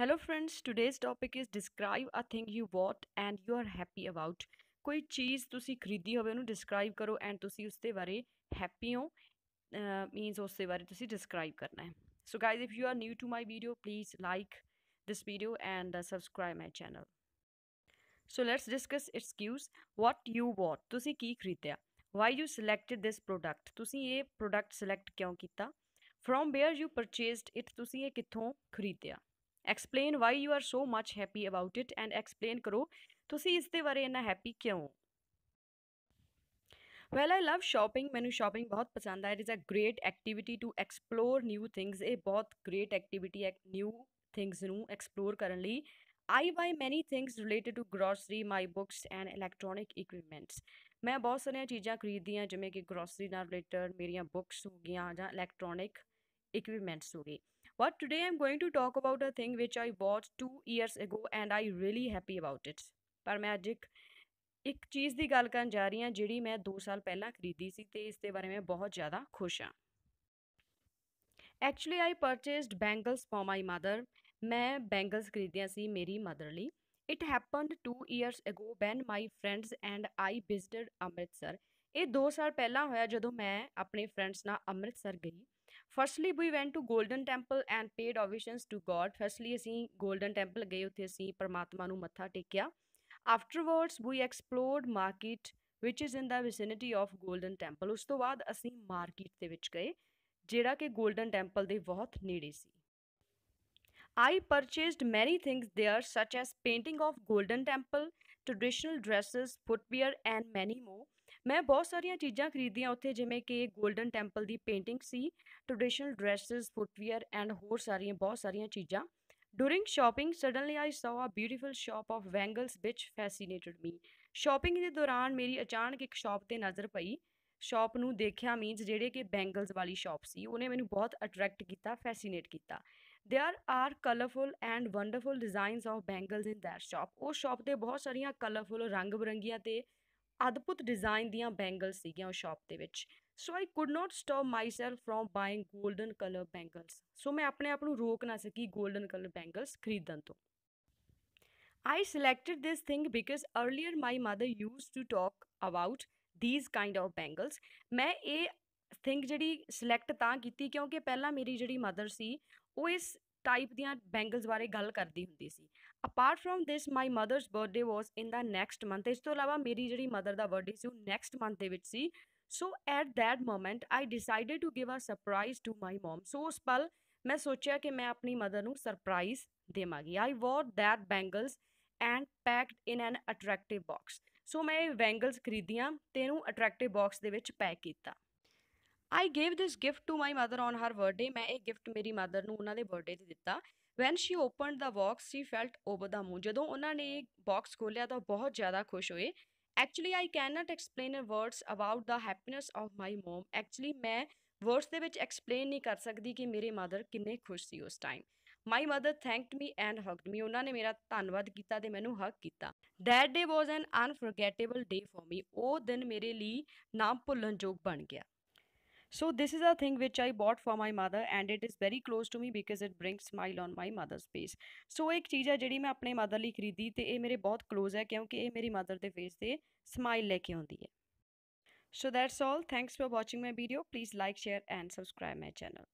Hello friends, today's topic is describe a thing you bought and you are happy about. ਕੋਈ ਚੀਜ਼ ਤੁਸੀਂ ਖਰੀਦੀ ਹੋਵੇ ਉਹਨੂੰ ਡਿਸਕ੍ਰਾਈਬ ਕਰੋ ਐਂਡ ਤੁਸੀਂ ਉਸ ਦੇ ਬਾਰੇ ਹੈਪੀ ਹੋ ਮੀਨਸ ਉਸ ਦੇ ਬਾਰੇ ਤੁਸੀਂ ਡਿਸਕ੍ਰਾਈਬ ਕਰਨਾ ਹੈ so guys if you are new to my video please like this video and uh, subscribe my channel so let's discuss its cues what you bought ਤੁਸੀਂ ਕੀ ਖਰੀਦਿਆ why you selected this product ਤੁਸੀਂ ਇਹ product select ਕਿਉਂ ਕੀਤਾ from where you purchased it ਤੁਸੀਂ ਇਹ ਕਿੱਥੋਂ ਖਰੀਦਿਆ explain why you are so much happy about it and explain ਕਰੋ, ਤੁਸੀਂ ਇਸ ਦੇ ਬਾਰੇ ਇੰਨਾ ਹੈਪੀ ਕਿਉਂ? ਵੈਲ ਆਈ ਲਵ ਸ਼ਾਪਿੰਗ ਮੈਨੂੰ ਸ਼ਾਪਿੰਗ ਬਹੁਤ ਪਸੰਦ ਹੈ it is a great activity to explore new things ਇਹ ਬਹੁਤ ਗ੍ਰੇਟ ਐਕਟੀਵਿਟੀ ਹੈ ਨਿਊ ਥਿੰਗਸ ਨੂੰ ਐਕਸਪਲੋਰ ਕਰਨ ਲਈ। I buy many things related to grocery my books and electronic equipments ਮੈਂ ਬਹੁਤ ਸਾਰੀਆਂ ਚੀਜ਼ਾਂ ਖਰੀਦਦੀਆਂ, ਜਿਵੇਂ ਕਿ ਗਰੋਸਰੀ ਨਾਲ ਰਿਲੇਟਡ ਮੇਰੀਆਂ ਬੁੱਕਸ ਹੋ ਗਈਆਂ ਜਾਂ ਇਲੈਕਟ੍ਰੋਨਿਕ equipments ਹੋ ਗਏ। But today i'm going to talk about a thing which i bought 2 years ago and i really happy about it. ਪਰ ਮੈਂ ਅੱਜ ਇੱਕ ਇੱਕ ਚੀਜ਼ ਦੀ ਗੱਲ ਕਰਨ ਜਾ ਰਹੀ ਹਾਂ, ਜਿਹੜੀ ਮੈਂ 2 ਸਾਲ ਪਹਿਲਾਂ ਖਰੀਦੀ ਸੀ ਤੇ ਇਸ ਦੇ ਬਾਰੇ ਮੈਂ ਬਹੁਤ ਜ਼ਿਆਦਾ ਖੁਸ਼ ਹਾਂ। Actually I purchased bangles for my mother ਮੈਂ ਬੈਂਗਲਸ ਖਰੀਦੀਆਂ ਸੀ ਮੇਰੀ ਮਦਰ ਲਈ। It happened 2 years ago when my friends and I visited Amritsar ਇਹ 2 ਸਾਲ ਪਹਿਲਾਂ ਹੋਇਆ ਜਦੋਂ ਮੈਂ ਆਪਣੇ ਫਰੈਂਡਸ ਨਾਲ ਅੰਮ੍ਰਿਤਸਰ ਗਈ। Firstly we went to Golden Temple and paid ovations to God firstly ਅਸੀਂ 골ਡਨ ਟੈਂਪਲ ਗਏ ਉੱਥੇ ਅਸੀਂ ਪਰਮਾਤਮਾ ਨੂੰ ਮੱਥਾ ਟੇਕਿਆ। Afterwards we explored market which is in the vicinity of Golden Temple ਉਸ ਤੋਂ ਬਾਅਦ ਅਸੀਂ ਮਾਰਕੀਟ ਦੇ ਵਿੱਚ ਗਏ ਜਿਹੜਾ ਕਿ 골ਡਨ ਟੈਂਪਲ ਦੇ ਬਹੁਤ ਨੇੜੇ ਸੀ। I purchased many things there, such as painting of Golden Temple, traditional dresses, footwear, and many more. ਮੈਂ ਬਹੁਤ ਸਾਰੀਆਂ ਚੀਜ਼ਾਂ ਖਰੀਦੀਆਂ ਉੱਥੇ, ਜਿਵੇਂ ਕਿ ਗੋਲਡਨ ਟੈਂਪਲ ਦੀ ਪੇਂਟਿੰਗ ਸੀ ਟ੍ਰੈਡੀਸ਼ਨਲ ਡਰੈਸਸ ਫੁੱਟਵੇਅਰ ਐਂਡ ਹੋਰ ਸਾਰੀਆਂ, ਬਹੁਤ ਸਾਰੀਆਂ ਚੀਜ਼ਾਂ। During shopping suddenly I saw ਆ beautiful shop of bangles which fascinated me shopping ਦੇ ਦੌਰਾਨ ਮੇਰੀ ਅਚਾਨਕ ਇੱਕ ਸ਼ਾਪ ਤੇ ਨਜ਼ਰ ਪਈ। ਸ਼ਾਪ ਨੂੰ ਦੇਖਿਆ ਮੀਨਸ ਜਿਹੜੇ ਕਿ ਬੈਂਗਲਸ ਵਾਲੀ ਸ਼ਾਪ ਸੀ, ਉਹਨੇ ਮੈਨੂੰ ਬਹੁਤ ਅਟਰੈਕਟ ਕੀਤਾ ਫੈਸੀਨੇਟ ਕੀਤਾ। There are colourful and wonderful designs of bangles in that shop ਉਹ ਸ਼ਾਪ ਤੇ ਬਹੁਤ ਸਾਰੀਆਂ ਕਲਰਫੁਲ ਰੰਗ ਬਰੰਗੀਆਂ ਤੇ ਅਦਭੁਤ ਡਿਜ਼ਾਈਨ ਦੀਆਂ ਬੈਂਗਲਸ ਸੀਗੀਆਂ ਉਹ ਸ਼ਾਪ ਦੇ ਵਿੱਚ। So I could not stop myself from buying golden colour bangles so ਮੈਂ ਆਪਣੇ ਆਪ ਨੂੰ ਰੋਕ ਨਾ ਸਕੀ 골ਡਨ ਕਲਰ ਬੈਂਗਲਸ ਖਰੀਦਣ ਤੋਂ। I selected this thing because earlier my mother used to talk about these kind of bangles ਮੈਂ ਇਹ ਥਿੰਗ ਜਿਹੜੀ ਸਿਲੈਕਟ ਤਾਂ ਕੀਤੀ ਕਿਉਂਕਿ ਪਹਿਲਾਂ ਮੇਰੀ ਜਿਹੜੀ ਮਦਰ ਸੀ, ਉਹ ਇਸ ਟਾਈਪ ਦੀਆਂ ਬੈਂਗਲਸ ਬਾਰੇ ਗੱਲ ਕਰਦੀ ਹੁੰਦੀ ਸੀ। Apart from this my mother's birthday was in the next month ਇਸ ਤੋਂ ਇਲਾਵਾ ਮੇਰੀ ਜਿਹੜੀ ਮਦਰ ਦਾ ਬਰਥਡੇ ਸੀ, ਉਹ ਨੈਕਸਟ ਮੰਥ ਦੇ ਵਿੱਚ ਸੀ। So at that moment I decided to give a surprise to my mum so ਉਸ ਪਲ ਮੈਂ ਸੋਚਿਆ ਕਿ ਮੈਂ ਆਪਣੀ ਮਦਰ ਨੂੰ ਸਰਪ੍ਰਾਈਜ਼ ਦੇਵਾਂਗੀ। I bought that bangles and packed in an attractive box so ਮੈਂ ਇਹ ਬੈਂਗਲਸ ਖਰੀਦੀਆਂ ਤੇ ਇਹਨੂੰ ਅਟਰੈਕਟਿਵ ਬਾਕਸ ਦੇ ਵਿੱਚ ਪੈਕ ਕੀਤਾ। I gave this gift to my mother on her birthday ਮੈਂ ਇਹ ਗਿਫਟ ਮੇਰੀ ਮਦਰ ਨੂੰ ਉਹਨਾਂ ਦੇ ਬਰਥਡੇ ਤੇ ਦਿੱਤਾ। When she opened the box she felt over the moon ਜਦੋਂ ਉਹਨਾਂ ਨੇ ਇਹ ਬਾਕਸ ਖੋਲ੍ਹਿਆ ਤਾਂ ਬਹੁਤ ਜ਼ਿਆਦਾ ਖੁਸ਼ ਹੋਏ। Actually I can not explain in words about the happiness of my mum actually ਮੈਂ ਵਰਡਸ ਦੇ ਵਿੱਚ ਐਕਸਪਲੇਨ ਨਹੀਂ ਕਰ ਸਕਦੀ ਕਿ ਮੇਰੇ ਮਦਰ ਕਿੰਨੇ ਖੁਸ਼ ਸੀ ਉਸ time my mother thanked me and hugged me ਉਹਨਾਂ ਨੇ ਮੇਰਾ ਧੰਨਵਾਦ ਕੀਤਾ ਤੇ ਮੈਨੂੰ ਹੱਗ ਕੀਤਾ। That day was N ਅਨਫੋਰਗੇਟੇਬਲ day for me ਉਹ ਦਿਨ ਮੇਰੇ ਲਈ ਨਾ ਭੁੱਲਣਯੋਗ ਬਣ ਗਿਆ। So this is a thing which I bought for my mother and it is very close to me because it brings smile on my mother's face. So ਇੱਕ ਚੀਜ਼ ਹੈ ਜਿਹੜੀ ਮੈਂ ਆਪਣੇ ਮਦਰ ਲਈ ਖਰੀਦੀ ਤੇ ਇਹ ਮੇਰੇ ਬਹੁਤ ক্লোਜ਼ ਹੈ ਕਿਉਂਕਿ ਇਹ ਮੇਰੀ ਮਦਰ ਦੇ ਫੇਸ ਤੇ ਸਮਾਈਲ ਲੈ ਕੇ ਆਉਂਦੀ ਹੈ. So that's all. Thanks for watching my video. Please like, share and subscribe my channel.